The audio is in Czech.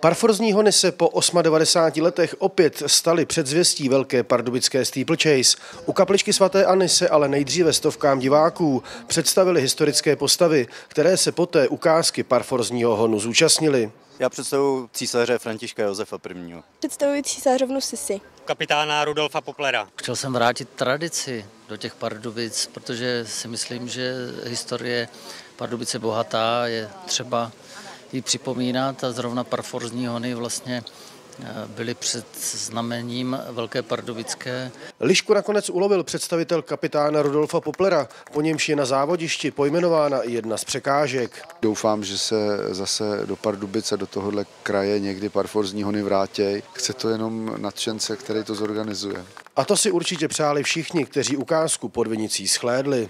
Parforzní hony se po 98 letech opět staly předzvěstí velké pardubické steeplechase. U kapličky svaté Anny se ale nejdříve stovkám diváků představili historické postavy, které se poté ukázky parforzního honu zúčastnili. Já představuji císaře Františka Josefa I. Představuji císařovnu Sisi. Kapitána Rudolfa Poplera. Chtěl jsem vrátit tradici do těch Pardubic, protože si myslím, že historie Pardubice bohatá, je třeba ji připomínat a zrovna parforzní hony vlastně byly před znamením Velké Pardubické. Lišku nakonec ulovil představitel kapitána Rudolfa Poplera, po němž je na závodišti pojmenována i jedna z překážek. Doufám, že se zase do Pardubice, do tohohle kraje někdy parforzní hony vrátěj. Chce to jenom nadšence, který to zorganizuje. A to si určitě přáli všichni, kteří ukázku pod Vinicí schlédli.